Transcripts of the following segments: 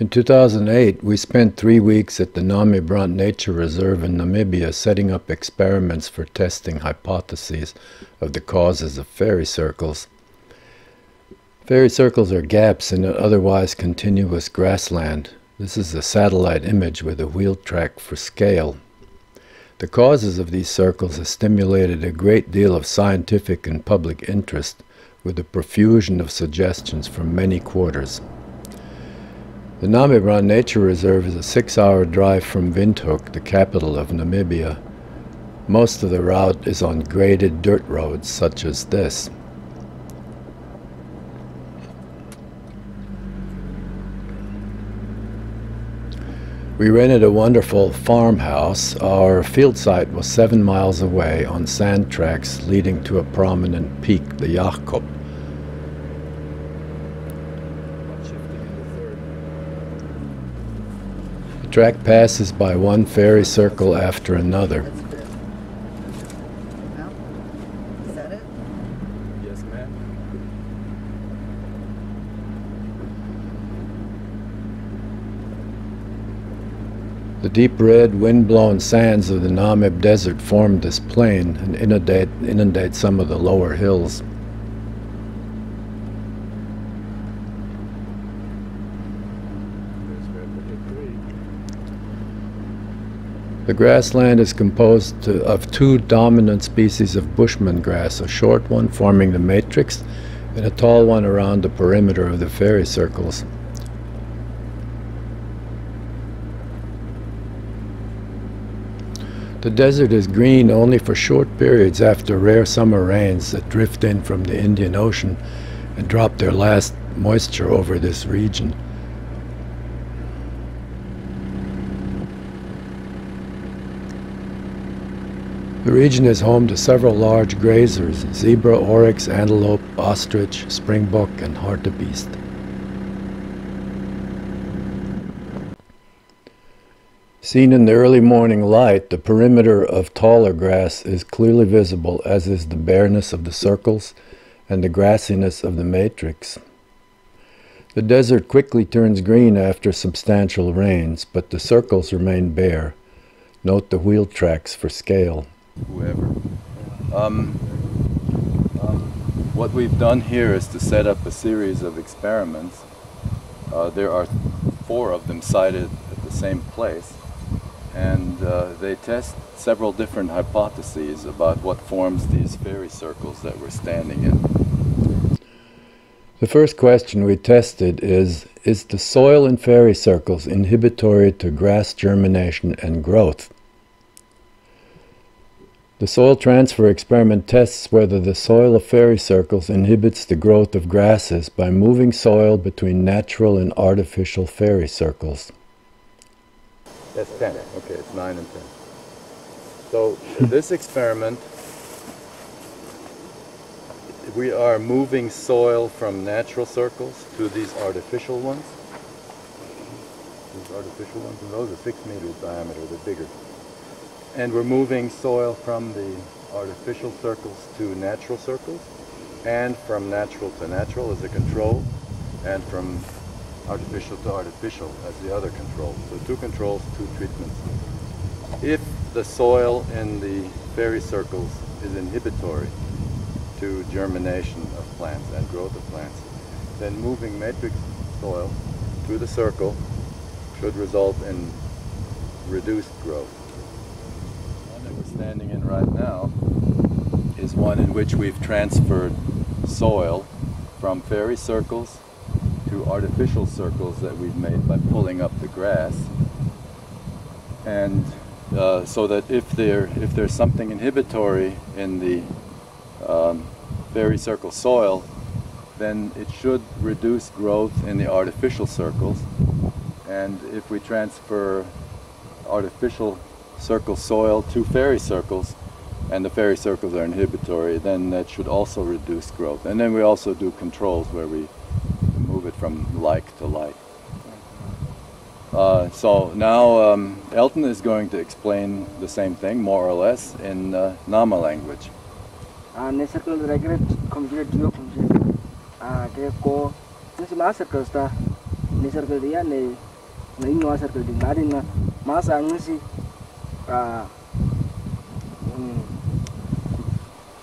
In 2008, we spent three weeks at the NamibRand Nature Reserve in Namibia setting up experiments for testing hypotheses of the causes of fairy circles. Fairy circles are gaps in an otherwise continuous grassland. This is a satellite image with a wheel track for scale. The causes of these circles have stimulated a great deal of scientific and public interest with a profusion of suggestions from many quarters. The NamibRand Nature Reserve is a six-hour drive from Windhoek, the capital of Namibia. Most of the route is on graded dirt roads such as this. We rented a wonderful farmhouse. Our field site was seven miles away on sand tracks leading to a prominent peak, the Jakob. Track passes by one fairy circle after another. The deep red, wind-blown sands of the Namib Desert form this plain and inundate, inundate some of the lower hills. The grassland is composed of two dominant species of bushman grass, a short one forming the matrix and a tall one around the perimeter of the fairy circles. The desert is green only for short periods after rare summer rains that drift in from the Indian Ocean and drop their last moisture over this region. The region is home to several large grazers, zebra, oryx, antelope, ostrich, springbok, and hartebeest. Seen in the early morning light, the perimeter of taller grass is clearly visible, as is the bareness of the circles and the grassiness of the matrix. The desert quickly turns green after substantial rains, but the circles remain bare. Note the wheel tracks for scale whoever. Um, um, what we've done here is to set up a series of experiments. Uh, there are four of them sited at the same place, and uh, they test several different hypotheses about what forms these fairy circles that we're standing in. The first question we tested is, is the soil in fairy circles inhibitory to grass germination and growth? The soil transfer experiment tests whether the soil of fairy circles inhibits the growth of grasses by moving soil between natural and artificial fairy circles. That's 10. Okay, it's 9 and 10. So this experiment, we are moving soil from natural circles to these artificial ones. These artificial ones, and those are 6 meters diameter, they're bigger and we're moving soil from the artificial circles to natural circles and from natural to natural as a control and from artificial to artificial as the other control. So two controls, two treatments. If the soil in the fairy circles is inhibitory to germination of plants and growth of plants, then moving matrix soil through the circle should result in reduced growth standing in right now is one in which we've transferred soil from fairy circles to artificial circles that we've made by pulling up the grass. And uh, so that if there if there's something inhibitory in the um, fairy circle soil, then it should reduce growth in the artificial circles. And if we transfer artificial circle soil to fairy circles and the fairy circles are inhibitory, then that should also reduce growth. And then we also do controls where we move it from like to like. Uh, so now um, Elton is going to explain the same thing, more or less, in uh, Nama language. ni circle dia di na uh,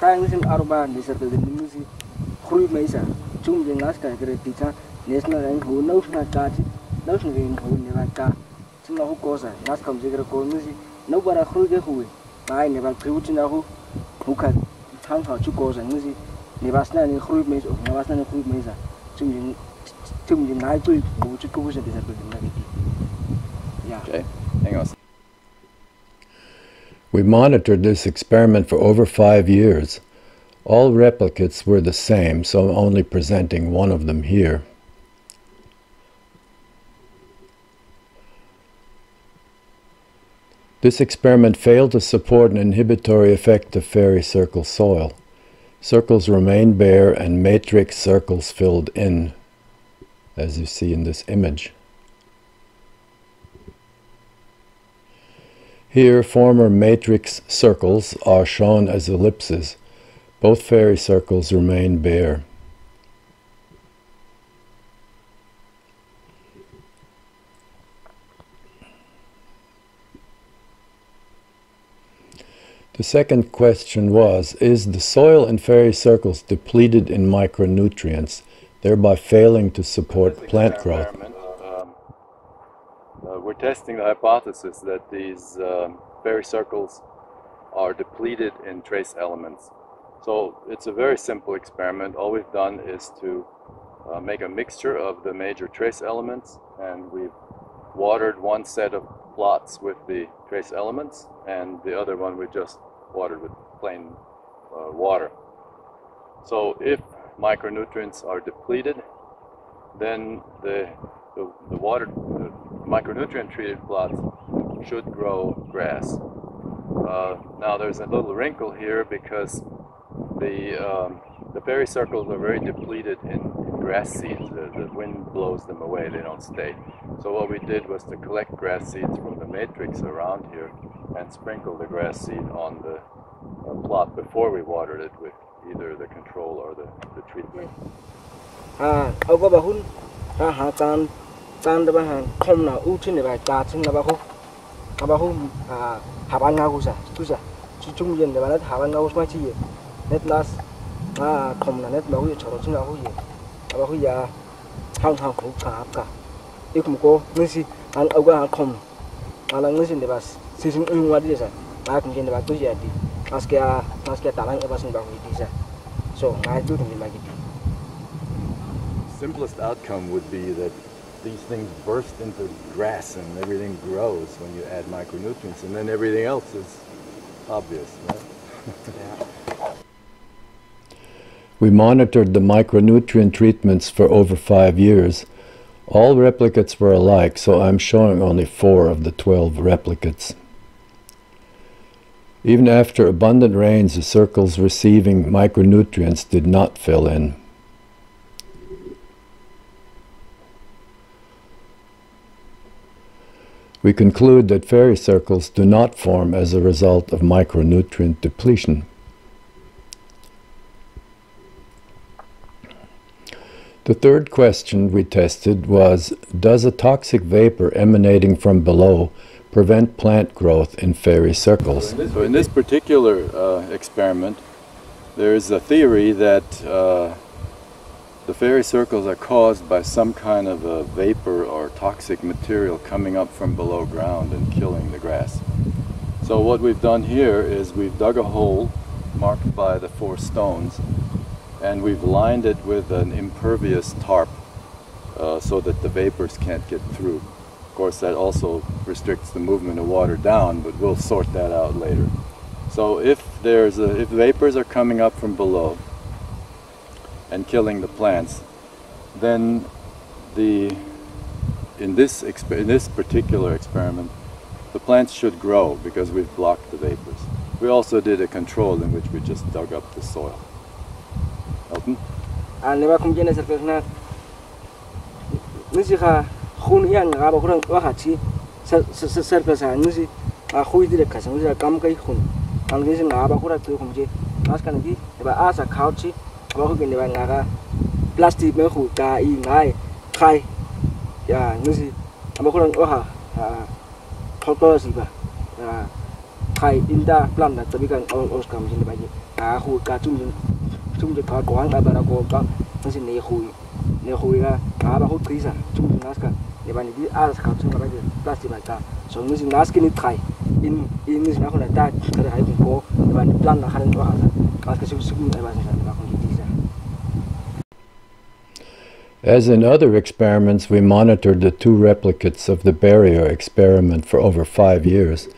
tangsin arban di serta di musi khrui meisa chung jeng las ka kre ticha national and who knows na ka chi knows ni in who ni na ka chung la hu ko sa nas kam je kre ko musi no bara khrui ge hui bai ne ba khriu chi na hu hu ka chang cha chu ko sa musi ne ba sna ni khrui meisa ne ba sna ni khrui meisa chung jeng chung jeng nai chu bu chu ko sa di serta di na ki ya okay hang on We monitored this experiment for over five years. All replicates were the same, so I'm only presenting one of them here. This experiment failed to support an inhibitory effect of fairy circle soil. Circles remained bare and matrix circles filled in, as you see in this image. Here, former matrix circles are shown as ellipses. Both fairy circles remain bare. The second question was Is the soil in fairy circles depleted in micronutrients, thereby failing to support plant growth? Experiment, um, uh, we're testing the hypothesis that these um, fairy circles are depleted in trace elements. So it's a very simple experiment. All we've done is to uh, make a mixture of the major trace elements, and we've watered one set of plots with the trace elements, and the other one we just watered with plain uh, water. So if micronutrients are depleted, then the, the, the water, the micronutrient treated plots should grow grass. Uh, now there's a little wrinkle here because the, um, the fairy circles are very depleted in, in grass seeds. The, the wind blows them away, they don't stay. So what we did was to collect grass seeds from the matrix around here and sprinkle the grass seed on the uh, plot before we watered it with either the control or the, the treatment. à ông tan đó bà hàng không nào ưu trên này bà trà trên là bà không à bà hun à hà ban ngao sa tu sa chú trung dân để bà nói hà ban ngao mà chi net las à không là net bà huy chở trên ngao gì à bà huy à hàng hàng không cả cả yêu cũng có nên si anh ông có không à là nên si để bà si sinh ưng qua đi sa bà cũng dân để bà tu gì đi maskia maskia talang apa sing bà huy đi sa so ngay tu thì bà gitu Simplest outcome would be that these things burst into grass and everything grows when you add micronutrients, and then everything else is obvious, right? We monitored the micronutrient treatments for over five years. All replicates were alike, so I'm showing only four of the 12 replicates. Even after abundant rains, the circles receiving micronutrients did not fill in. We conclude that fairy circles do not form as a result of micronutrient depletion. The third question we tested was Does a toxic vapor emanating from below prevent plant growth in fairy circles? So in this particular uh, experiment, there is a theory that uh, the fairy circles are caused by some kind of a vapor or toxic material coming up from below ground and killing the grass. So what we've done here is we've dug a hole marked by the four stones and we've lined it with an impervious tarp uh, so that the vapors can't get through. Of course, that also restricts the movement of water down, but we'll sort that out later. So if there's a, if vapors are coming up from below and killing the plants, then the in this in this particular experiment, the plants should grow because we've blocked the vapors. We also did a control in which we just dug up the soil. Elton? cả ngoko ke ndibangaka plastic merhuqa ingcayi chayi ya ngizi abakhona ncoha xhoxozi ba. Chayi inta plan ndacebika ngxoxozigamzi ndibanye ngahuqa tumje tumje qaqo wanqabela koxa ngizi nehuyi ka ngaba hugcisa ngaska ndibanye plastic bacha so ngizi ngaske ni chayi in in ngizi hayi ngoko ndibanye plan nakhona ncoha ngaske sikumnceba njani bakho As in other experiments, we monitored the two replicates of the barrier experiment for over five years.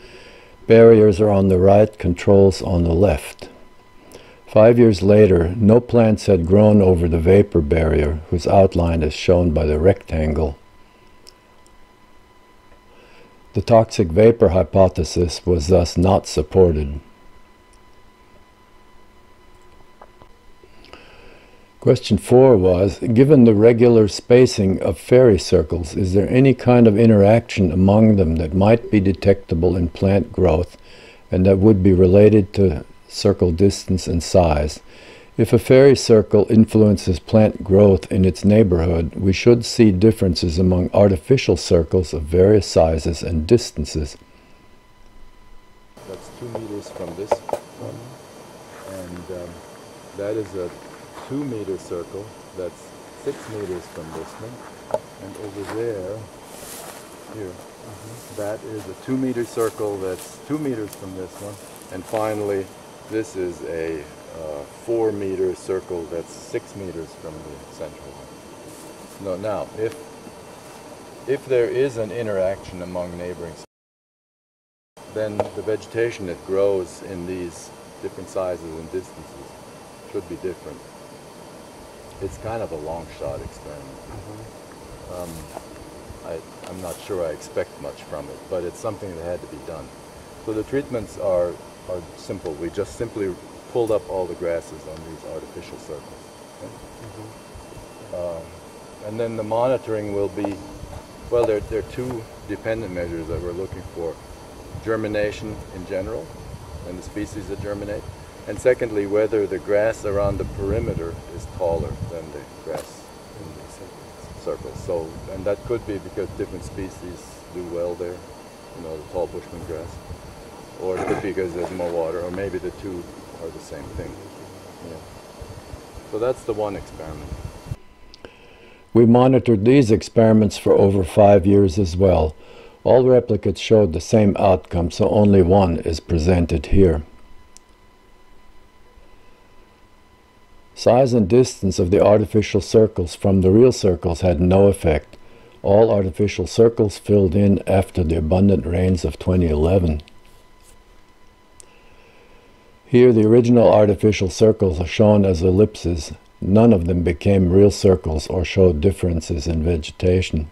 Barriers are on the right, controls on the left. Five years later, no plants had grown over the vapor barrier, whose outline is shown by the rectangle. The toxic vapor hypothesis was thus not supported. Question four was, given the regular spacing of fairy circles, is there any kind of interaction among them that might be detectable in plant growth and that would be related to circle distance and size? If a fairy circle influences plant growth in its neighborhood, we should see differences among artificial circles of various sizes and distances. That's two meters from this one, and um, that is a two meter circle that's six meters from this one. And over there here that is a two meter circle that's two meters from this one. And finally this is a uh, four meter circle that's six meters from the central one. No now if if there is an interaction among neighboring then the vegetation that grows in these different sizes and distances should be different it's kind of a long shot experiment. Um, I, I'm not sure I expect much from it, but it's something that had to be done. So the treatments are, are simple. We just simply pulled up all the grasses on these artificial circles. okay? Um, and then the monitoring will be, well, there, there are two dependent measures that we're looking for. Germination in general, and the species that germinate, and secondly, whether the grass around the perimeter is taller than the grass in the circle. So, and that could be because different species do well there, you know, the tall bushman grass. Or it could be because there's more water, or maybe the two are the same thing. Yeah. So that's the one experiment. We monitored these experiments for over five years as well. All replicates showed the same outcome, so only one is presented here. Size and distance of the artificial circles from the real circles had no effect. All artificial circles filled in after the abundant rains of 2011. Here the original artificial circles are shown as ellipses. None of them became real circles or showed differences in vegetation.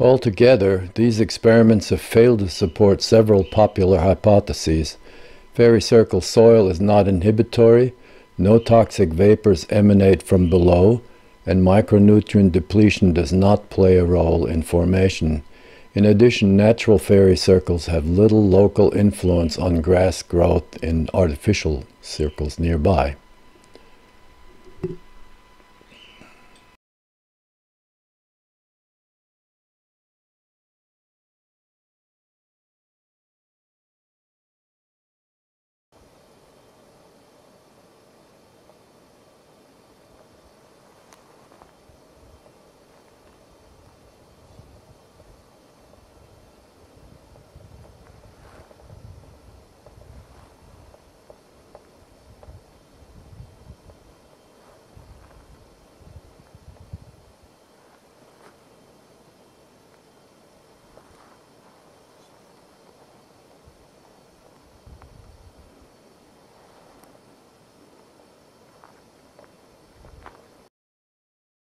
Altogether, these experiments have failed to support several popular hypotheses. Fairy circle soil is not inhibitory, no toxic vapors emanate from below, and micronutrient depletion does not play a role in formation. In addition, natural fairy circles have little local influence on grass growth in artificial circles nearby.